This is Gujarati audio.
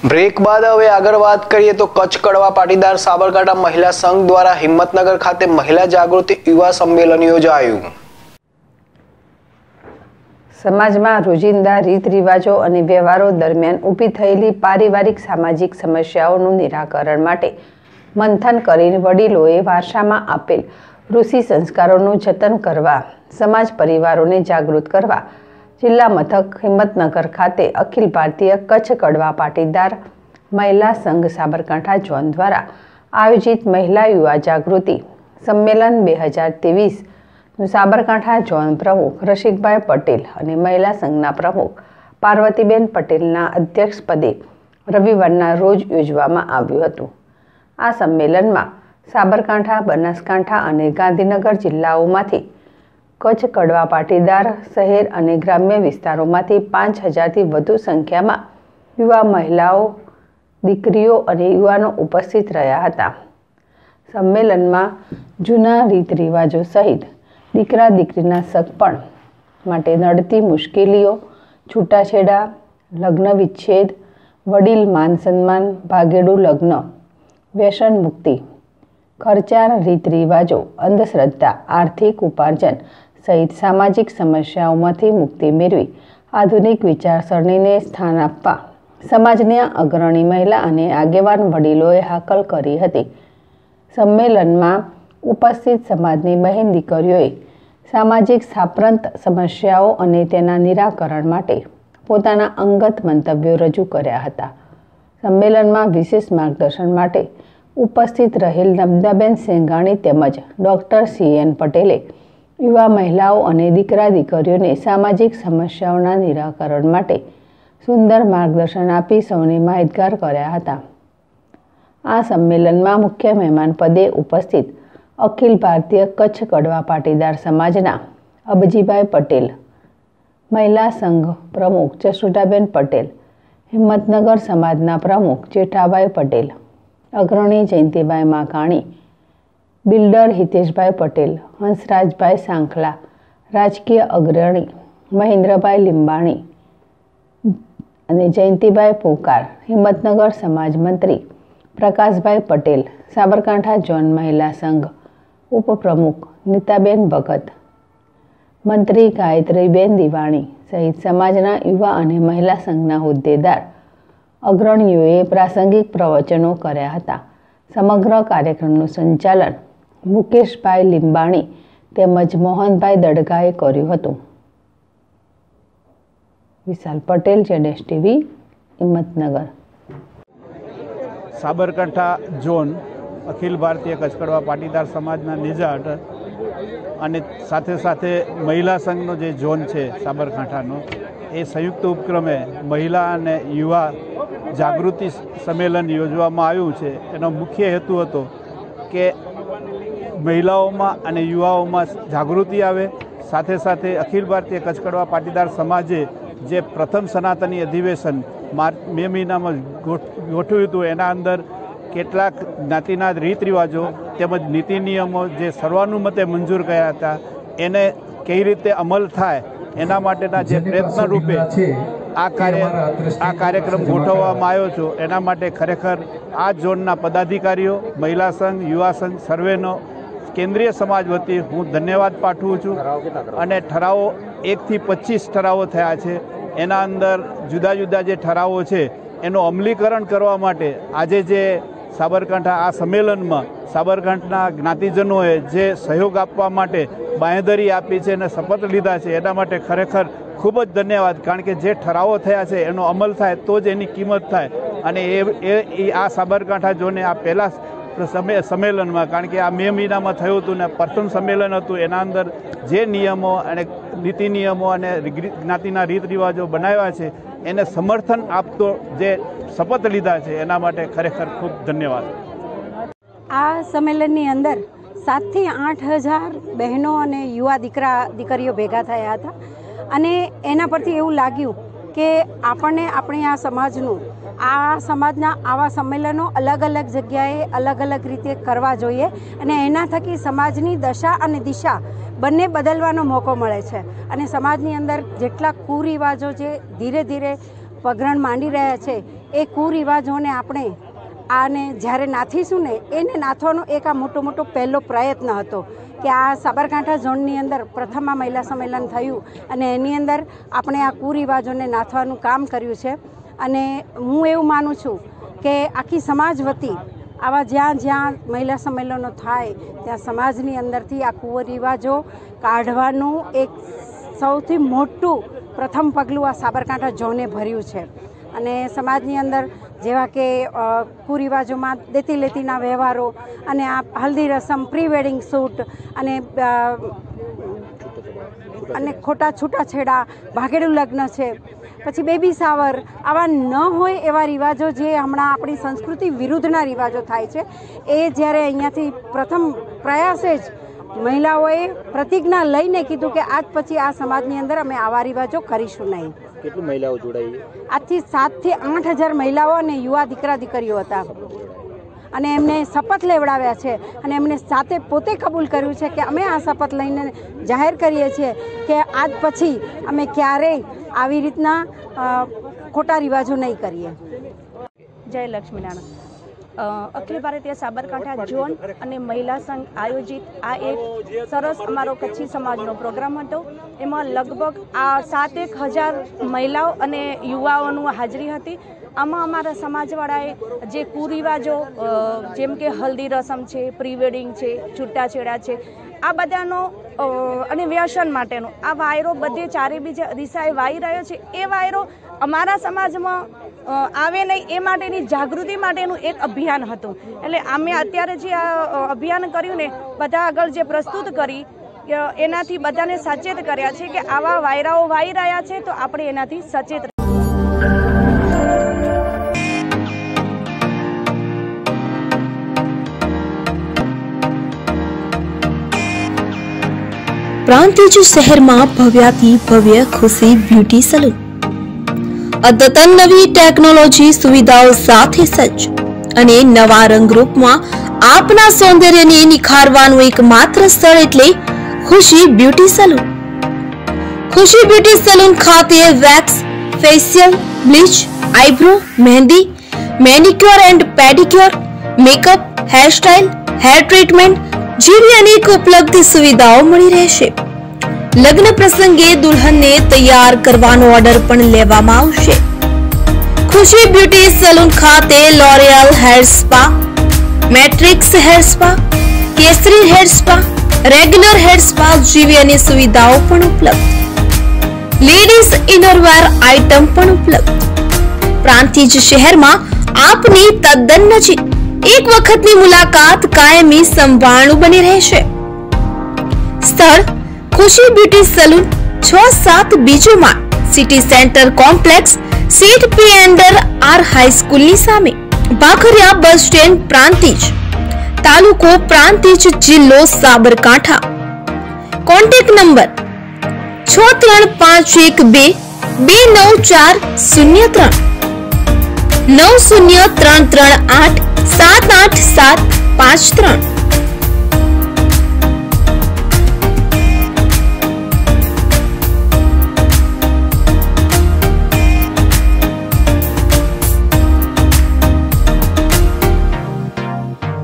બ્રેક બાદ હવે આગળ વાત કરીએ તો કચ્છ કડવા પાટીદાર સાબરકાંઠા મહિલા સંઘ દ્વારા હિંમતનગર ખાતે મહિલા જાગૃતિ યુવા સંમેલન યોજાયું. સમાજમાં રોજિંદા રીત રિવાજો અને વ્યવહારો દરમિયાન ઊભી થયેલી પારિવારિક સામાજિક સમસ્યાઓનું નિરાકરણ માટે મંથન કરીને વડીલોએ વારસામાં આપેલ ઋષિ સંસ્કારોનું જતન કરવા, સમાજ પરિવારોને જાગૃત કરવા જિલ્લા મથક હિંમતનગર ખાતે અખિલ ભારતીય કચ્છ કડવા પાટીદાર મહિલા સંઘ સાબરકાંઠા ઝોન દ્વારા આયોજિત મહિલા યુવા જાગૃતિ સંમેલન બે હજાર ત્રેવીસ સાબરકાંઠા ઝોન પ્રમુખ રસિકભાઈ પટેલ અને મહિલા સંઘના પ્રમુખ પાર્વતીબેન પટેલના અધ્યક્ષપદે રવિવારના રોજ યોજવામાં આવ્યું હતું. આ સંમેલનમાં સાબરકાંઠા, બનાસકાંઠા અને ગાંધીનગર જિલ્લાઓમાંથી કચ્છ કડવા પાટીદાર શહેર અને ગ્રામ્ય વિસ્તારોમાંથી પાંચ હજારથી વધુ સંખ્યામાં યુવા મહિલાઓ, દીકરીઓ અને યુવાનો ઉપસ્થિત રહ્યા હતા. સંમેલનમાં જૂના રીત રિવાજો સહિત દીકરા દીકરીના સગપણ માટે નડતી મુશ્કેલીઓ, છૂટાછેડા, લગ્ન વિચ્છેદ, વડીલ માન સન્માન, ભાગેડું લગ્ન, વ્યસન મુક્તિ, ખર્ચાળ રીત રિવાજો અંધશ્રદ્ધા, આર્થિક ઉપાર્જન સહિત સામાજિક સમસ્યાઓમાંથી મુક્તિ મેળવી, આધુનિક વિચારસરણીને સ્થાન આપવા, સમાજની અગ્રણી મહિલા અને આગેવાન વડીલોએ હાકલ કરી હતી. સંમેલનમાં ઉપસ્થિત સમાજની બહેન દીકરીઓએ સામાજિક સાપ્રંત સમસ્યાઓ અને તેના નિરાકરણ માટે પોતાના અંગત મંતવ્યો રજૂ કર્યા હતા. સંમેલનમાં વિશેષ માર્ગદર્શન માટે ઉપસ્થિત રહેલ નબદાબેન સેંગાણી તેમજ ડૉક્ટર સી એન પટેલે યુવા મહિલાઓ અને દીકરા દીકરીઓને સામાજિક સમસ્યાઓના નિરાકરણ માટે સુંદર માર્ગદર્શન આપી સૌને માહિતગાર કર્યા હતા. આ સંમેલનમાં મુખ્ય મહેમાન પદે ઉપસ્થિત અખિલ ભારતીય કચ્છ કડવા પાટીદાર સમાજના અબજીભાઈ પટેલ, મહિલા સંઘ પ્રમુખ જસુટાબેન પટેલ, હિંમતનગર સમાજના પ્રમુખ જેઠાભાઈ પટેલ, અગ્રણી જયંતિભાઈ માકાણી બિલ્ડર હિતેશભાઈ પટેલ, હંસરાજભાઈ સાંખલા, રાજકીય અગ્રણી મહેન્દ્રભાઈ લીંબાણી અને જયંતિભાઈ પોકાર, હિંમતનગર સમાજ મંત્રી પ્રકાશભાઈ પટેલ, સાબરકાંઠા જોન મહિલા સંઘ ઉપપ્રમુખ નીતાબેન ભગત, મંત્રી ગાયત્રીબેન દિવાણી સહિત સમાજના યુવા અને મહિલા સંઘના હોદ્દેદાર અગ્રણીઓએ પ્રાસંગિક પ્રવચનો કર્યા હતા. સમગ્ર કાર્યક્રમનું સંચાલન મુકેશભાઈ લીંબાણી તેમજ મોહનભાઈ દડગાએ કર્યું હતું. વિશાલ પટેલ, જેડેશ ટીવી, હિંમતનગર. સાબરકાંઠા ઝોન અખિલ ભારતીય કચકડવા પાટીદાર સમાજના નિજાટ અને સાથે સાથે મહિલા સંઘનો જે ઝોન છે સાબરકાંઠાનો, એ સંયુક્ત ઉપક્રમે મહિલા અને યુવા જાગૃતિ સંમેલન યોજવામાં આવ્યું છે. એનો મુખ્ય હેતુ હતો કે મહિલાઓમાં અને યુવાઓમાં જાગૃતિ આવે. સાથે સાથે અખિલ ભારતીય કચકડવા પાટીદાર સમાજે જે પ્રથમ સનાતની અધિવેશન માર્ચ મે મહિનામાં ગોઠવ્યું હતું એના અંદર કેટલાક જ્ઞાતિના રીત રિવાજો તેમજ નીતિ નિયમો જે સર્વાનુમતે મંજૂર કર્યા હતા એને કઈ રીતે અમલ થાય એના માટેના જે પ્રયત્ન રૂપે આ કાર્ય આ કાર્યક્રમ ગોઠવવામાં આવ્યો છે. એના માટે ખરેખર આ ઝોનના પદાધિકારીઓ મહિલા સંઘ યુવા સંઘ સર્વેનો કેન્દ્રીય સમાજ વતી હું ધન્યવાદ પાઠવું છું. અને ઠરાવો એકથી પચીસ ઠરાવો થયા છે. એના અંદર જુદા જુદા જે ઠરાવો છે એનું અમલીકરણ કરવા માટે આજે જે સાબરકાંઠા આ સંમેલનમાં સાબરકાંઠના જ્ઞાતિજનોએ જે સહયોગ આપવા માટે બાંહેધરી આપી છે અને શપથ લીધા છે એના માટે ખરેખર ખૂબ જ ધન્યવાદ. કારણ કે જે ઠરાવો થયા છે એનો અમલ થાય તો જ એની કિંમત થાય. અને એ એ આ સાબરકાંઠા જોને આ પહેલાં સંમેલનમાં, કારણ કે આ મે મહિનામાં થયું હતું ને પ્રથમ સંમેલન હતું, એના અંદર જે નિયમો અને નીતિ નિયમો અને જ્ઞાતિના રીત રિવાજો બનાવ્યા છે, એને સમર્થન આપતો જે શપથ લીધા છે, એના માટે ખરેખર ખૂબ ધન્યવાદ. આ સંમેલનની અંદર સાતથી આઠ હજાર બહેનો અને યુવા દીકરા, દીકરીઓ ભેગા થયા હતા. અને એના પરથી એવું લાગ્યું કે આપણને આપણી આ સમાજનું, આ સમાજના આવા સંમેલનો અલગ અલગ જગ્યાએ અલગ અલગ રીતે કરવા જોઈએ અને એના થકી સમાજની દશા અને દિશા બંને બદલવાનો મોકો મળે છે. અને સમાજની અંદર જેટલા કુરિવાજો જે ધીરે ધીરે પગરણ માંડી રહ્યા છે, એ કુરિવાજોને આપણે આને જ્યારે નાથીશું ને, એને નાથવાનો એક આ મોટો મોટો પહેલો પ્રયત્ન હતો કે આ સાબરકાંઠા ઝોનની અંદર પ્રથમ આ મહિલા સંમેલન થયું અને એની અંદર આપણે આ કુરિવાજોને નાથવાનું કામ કર્યું છે. અને હું એવું માનું છું કે આખી સમાજ વતી આવા જ્યાં જ્યાં મહિલા સંમેલનો થાય, ત્યાં સમાજની અંદરથી આ કુરિવાજો કાઢવાનું એક સૌથી મોટું પ્રથમ પગલું આ સાબરકાંઠા ઝોને ભર્યું છે. અને સમાજની અંદર જેવા કે કુરિવાજોમાં દેતી લેતીના વ્યવહારો અને આ હલ્દી રસમ, પ્રી વેડિંગ શૂટ અને અને ખોટા છૂટાછેડા ભાગેડું લગ્ન છે. પછી બેબી સાવર, આવા ન હોય એવા રિવાજો જે હમણાં આપણી સંસ્કૃતિ વિરુદ્ધના રિવાજો થાય છે. એ જ્યારે અહીંયાથી પ્રથમ પ્રયાસે જ મહિલાઓએ પ્રતિજ્ઞા લઈને કીધું કે આજ પછી આ સમાજની અંદર અમે આવા રિવાજો કરીશું નહીં. કેટલી મહિલાઓ જોડાઈ? આજથી સાતથી આઠ હજાર મહિલાઓ અને યુવા દીકરા દીકરીઓ હતા. અને એમને શપથ લેવડાવ્યા છે. અને એમને સાથે પોતે કબૂલ કર્યું છે કે અમે આ શપથ લઈને જાહેર કરીએ છીએ કે આજ પછી અમે ક્યારેય આવી રીતના ખોટા રિવાજો નહીં કરીએ. જય લક્ષ્મીનારાયણ અખિલ ભારતીય સાબરકાંઠા ઝોન અને મહિલા સંઘ આયોજિત આ એક સરસ અમારો કચ્છી સમાજનો પ્રોગ્રામ હતો. એમાં લગભગ આ સાતેક હજાર મહિલાઓ અને યુવાઓનું હાજરી હતી. આમાં અમારા સમાજવાળાએ જે કુરિવાજો જેમ કે હલ્દી રસમ છે પ્રી વેડિંગ છે, છૂટાછેડા છે, આ બધાનો અને વ્યસન માટેનો. આ વાયરો બધે ચારે બીજા દિશાએ વાઈ રહ્યો છે. એ વાયરો અમારા સમાજમાં આવે નહીં એ માટેની જાગૃતિ માટેનું એક અભિયાન હતું. એટલે અમે અત્યારે જે આ અભિયાન કર્યું ને, બધા આગળ જે પ્રસ્તુત કરી એનાથી બધાને સચેત કર્યા છે કે આવા વાયરાઓ વાઈ રહ્યા છે તો આપણે એનાથી સચેત પ્રાંતિજ શહેરમાં ભવ્યાથી ભવ્ય, ખુશી, બ્યુટી સલૂન. અદ્યતન નવી ટેકનોલોજી સુવિધાઓ સાથે સજ્જ અને નવા રંગરૂપમાં આપના સૌંદર્યને નિખારવાનું એકમાત્ર સ્થળ એટલે Khushi beauty salon. Khushi beauty salon ખાતે wax, facial, bleach, eyebrow, mehndi, manicure and pedicure, makeup, hairstyle, hair treatment જેવી અનેક ઉપલબ્ધ સુવિધાઓ મળી રહેશે. લગ્ન પ્રસંગે દુલ્હનને તૈયાર કરવાનો ઓર્ડર પણ લેવામાં આવશે. ખુશી બ્યુટી સલૂન ખાતે L'Oreal hair spa Matrix hair spa kesari hair spa regular hair spa જેવી અનેક સુવિધાઓ પણ ઉપલબ્ધ. લેડીઝ ઇનરવેર આઇટમ પણ ઉપલબ્ધ. પ્રાંતિજ શહેરમાં આપની તદ્દન નજીક એક વખતની મુલાકાત કાયમી સંભાળનું બની રહેશે. સ્થળ ખુશી બ્યુટી સલૂન છ સાત બીજુમાં સિટી સેન્ટર કોમ્પ્લેક્સ સીટ પી એન્ડર આર હાઈસ્કૂલની સામે. Bhakhariya bus stand Prantij. તાલુકો પ્રાંતિજ જિલ્લો સાબરકાંઠા. કોન્ટેક્ટ નંબર છ ત્રણ પાંચ એક બે બે નવ ચાર શૂન્ય ત્રણ. નવ શૂન્ય ત્રણ ત્રણ આઠ સાત આઠ સાત પાંચ ત્રણ.